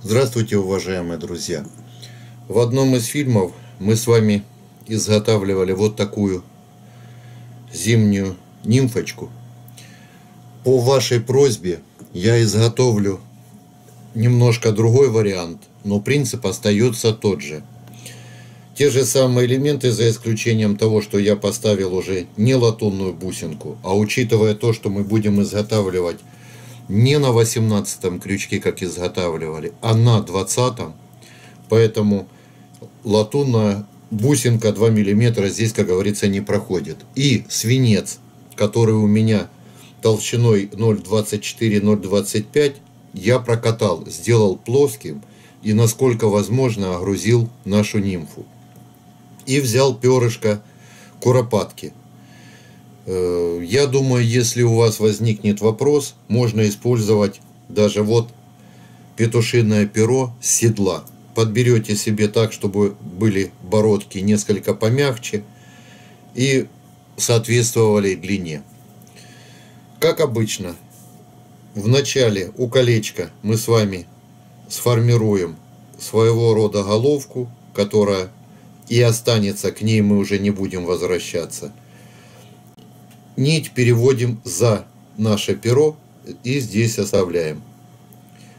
Здравствуйте, уважаемые друзья! В одном из фильмов мы с вами изготавливали вот такую зимнюю нимфочку. По вашей просьбе я изготовлю немножко другой вариант, но принцип остается тот же. Те же самые элементы, за исключением того, что я поставил уже не латунную бусинку, а учитывая то, что мы будем изготавливать не на 18 крючке, как изготавливали, а на 20 поэтому латунная бусинка 2 мм здесь, как говорится, не проходит. И свинец, который у меня толщиной 0,24-0,25, я прокатал, сделал плоским и, насколько возможно, огрузил нашу нимфу. И взял перышко куропатки. Э, я думаю, если у вас возникнет вопрос, можно использовать даже вот петушиное перо с седла. Подберете себе так, чтобы были бородки несколько помягче и соответствовали длине. Как обычно, в начале у колечка мы с вами сформируем своего рода головку, которая и останется, к ней мы уже не будем возвращаться – нить переводим за наше перо и здесь оставляем.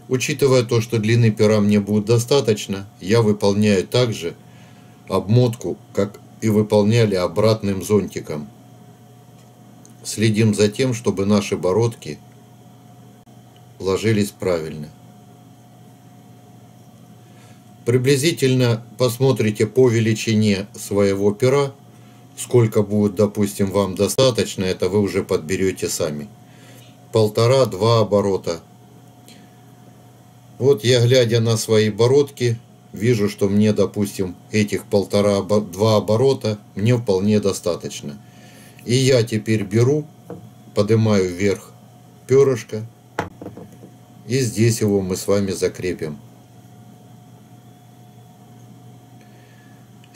Учитывая то, что длины пера мне будет достаточно, я выполняю также обмотку, как и выполняли обратным зонтиком. Следим за тем, чтобы наши бородки ложились правильно. Приблизительно посмотрите по величине своего пера, Сколько будет, допустим, вам достаточно, это вы уже подберете сами. Полтора-два оборота. Вот я, глядя на свои бородки, вижу, что мне, допустим, этих полтора-два оборота мне вполне достаточно. И я теперь беру, поднимаю вверх перышко, и здесь его мы с вами закрепим.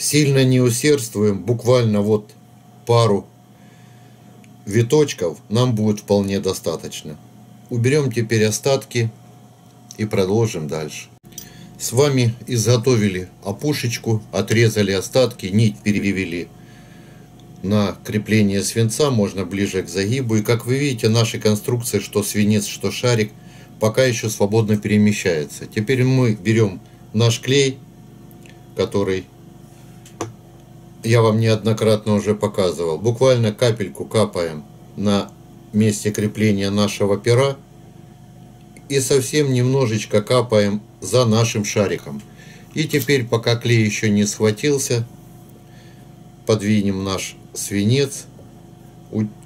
Сильно не усердствуем, буквально вот пару виточков нам будет вполне достаточно. Уберем теперь остатки и продолжим дальше. С вами изготовили опушечку, отрезали остатки, нить перевели на крепление свинца, можно ближе к загибу. И как вы видите, наши конструкции, что свинец, что шарик, пока еще свободно перемещается. Теперь мы берем наш клей, который я вам неоднократно уже показывал. Буквально капельку капаем на месте крепления нашего пера и совсем немножечко капаем за нашим шариком. И теперь, пока клей еще не схватился, подвинем наш свинец,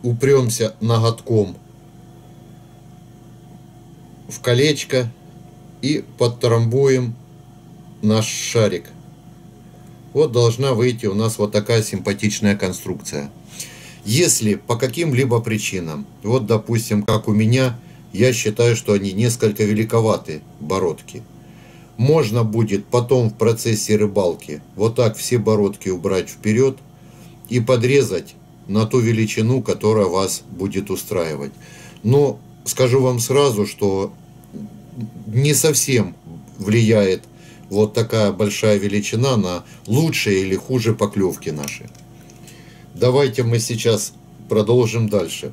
упремся ноготком в колечко и подтрамбуем наш шарик. Вот должна выйти у нас вот такая симпатичная конструкция. Если по каким-либо причинам, вот допустим, как у меня, я считаю, что они несколько великоваты, бородки. Можно будет потом в процессе рыбалки вот так все бородки убрать вперед и подрезать на ту величину, которая вас будет устраивать. Но скажу вам сразу, что не совсем влияет вот такая большая величина на лучшие или хуже поклевки наши. Давайте мы сейчас продолжим дальше.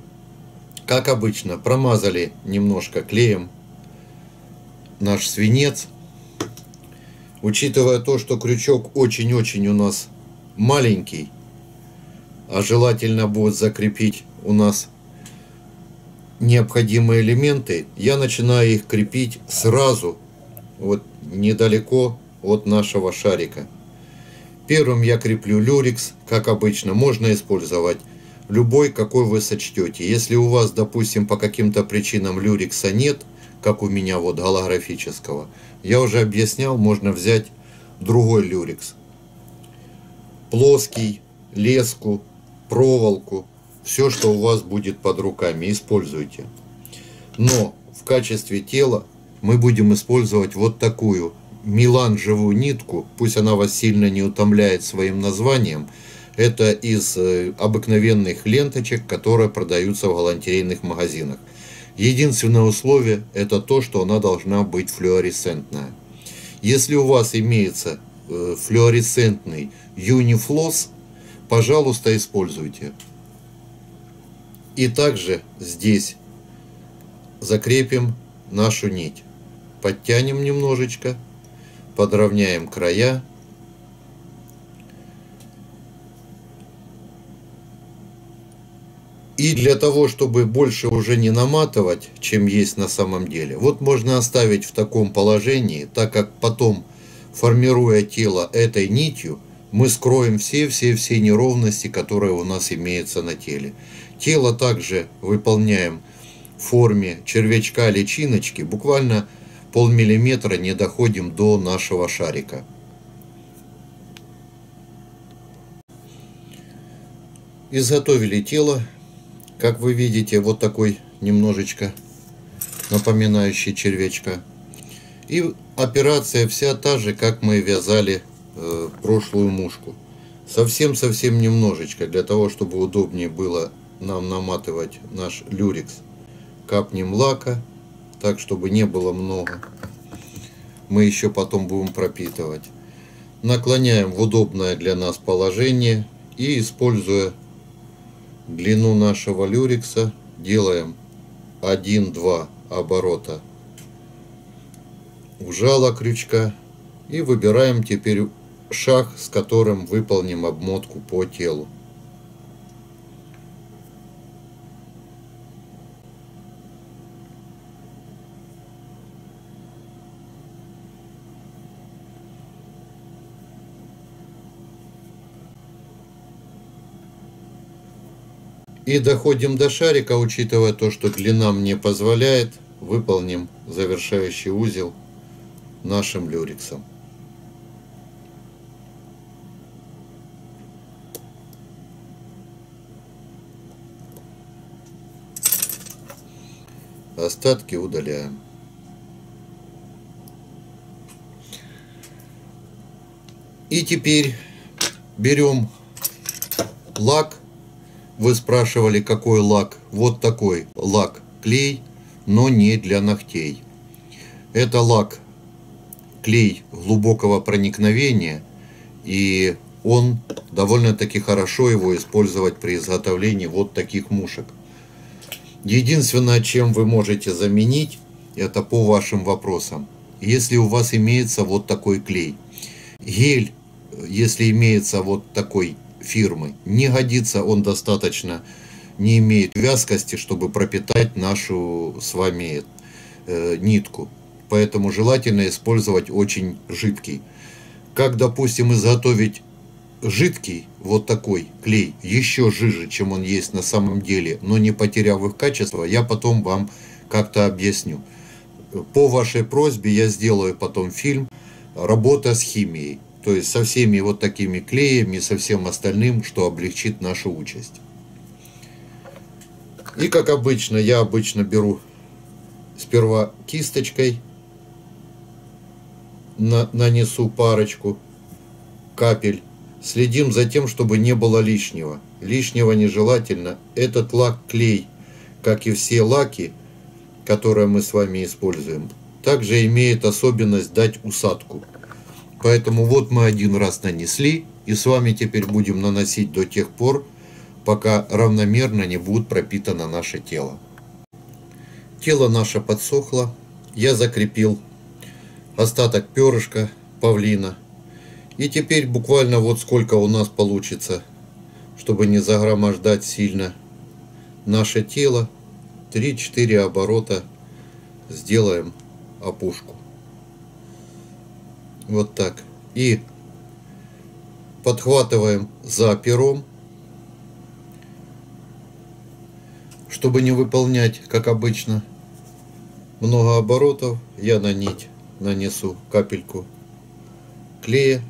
Как обычно, промазали немножко клеем наш свинец. Учитывая то, что крючок очень-очень у нас маленький, а желательно будет закрепить у нас необходимые элементы, я начинаю их крепить сразу вот недалеко от нашего шарика. Первым я креплю люрикс, как обычно, можно использовать любой, какой вы сочтете. Если у вас, допустим, по каким-то причинам люрикса нет, как у меня вот голографического, я уже объяснял, можно взять другой люрикс. Плоский, леску, проволоку, все, что у вас будет под руками, используйте. Но в качестве тела мы будем использовать вот такую меланжевую нитку, пусть она вас сильно не утомляет своим названием, это из э, обыкновенных ленточек, которые продаются в галантерейных магазинах. Единственное условие – это то, что она должна быть флуоресцентная. Если у вас имеется э, флуоресцентный юнифлос, пожалуйста, используйте. И также здесь закрепим нашу нить. Подтянем немножечко, подровняем края. И для того, чтобы больше уже не наматывать, чем есть на самом деле, вот можно оставить в таком положении, так как потом, формируя тело этой нитью, мы скроем все-все-все неровности, которые у нас имеются на теле. Тело также выполняем в форме червячка личиночки, буквально полмиллиметра не доходим до нашего шарика. Изготовили тело, как вы видите, вот такой немножечко напоминающий червячка. И операция вся та же, как мы вязали э, прошлую мушку. Совсем-совсем немножечко, для того, чтобы удобнее было нам наматывать наш люрикс. Капнем лака, так, чтобы не было много. Мы еще потом будем пропитывать. Наклоняем в удобное для нас положение и, используя длину нашего люрикса, делаем 1-2 оборота в жало крючка и выбираем теперь шаг, с которым выполним обмотку по телу. И доходим до шарика, учитывая то, что длина мне позволяет, выполним завершающий узел нашим люриксом. Остатки удаляем. И теперь берем лак вы спрашивали, какой лак? Вот такой лак клей, но не для ногтей. Это лак клей глубокого проникновения, и он довольно-таки хорошо его использовать при изготовлении вот таких мушек. Единственное, чем вы можете заменить, это по вашим вопросам. Если у вас имеется вот такой клей. Гель, если имеется вот такой фирмы. Не годится он достаточно, не имеет вязкости, чтобы пропитать нашу с вами э, нитку. Поэтому желательно использовать очень жидкий. Как, допустим, изготовить жидкий, вот такой клей, еще жиже, чем он есть на самом деле, но не потеряв их качество, я потом вам как-то объясню. По вашей просьбе я сделаю потом фильм «Работа с химией». То есть со всеми вот такими клеями, со всем остальным, что облегчит нашу участь. И как обычно, я обычно беру сперва кисточкой, на, нанесу парочку капель. Следим за тем, чтобы не было лишнего. Лишнего нежелательно. Этот лак клей, как и все лаки, которые мы с вами используем, также имеет особенность дать усадку. Поэтому вот мы один раз нанесли, и с вами теперь будем наносить до тех пор, пока равномерно не будет пропитано наше тело. Тело наше подсохло, я закрепил остаток перышка павлина. И теперь буквально вот сколько у нас получится, чтобы не загромождать сильно наше тело, 3-4 оборота сделаем опушку. Вот так. И подхватываем за пером, чтобы не выполнять, как обычно, много оборотов, я на нить нанесу капельку клея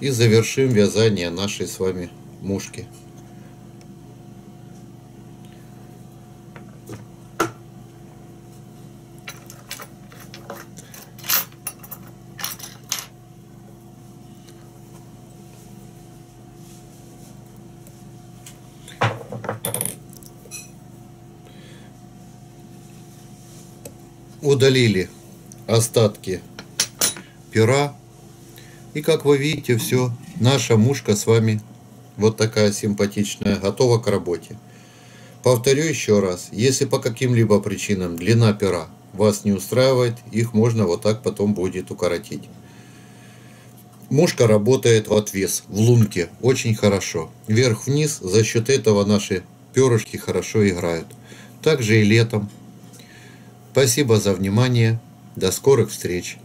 и завершим вязание нашей с вами мушки. Удалили остатки пера. И как вы видите, все, наша мушка с вами вот такая симпатичная, готова к работе. Повторю еще раз, если по каким-либо причинам длина пера вас не устраивает, их можно вот так потом будет укоротить. Мушка работает в отвес, в лунке, очень хорошо. Вверх-вниз, за счет этого наши перышки хорошо играют. Также и летом. Спасибо за внимание. До скорых встреч.